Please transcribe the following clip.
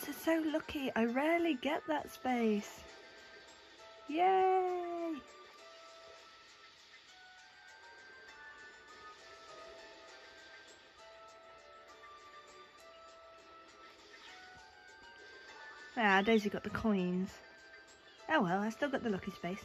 This is so lucky. I rarely get that space. Yay! Ah, Daisy got the coins. Oh well, I still got the lucky space.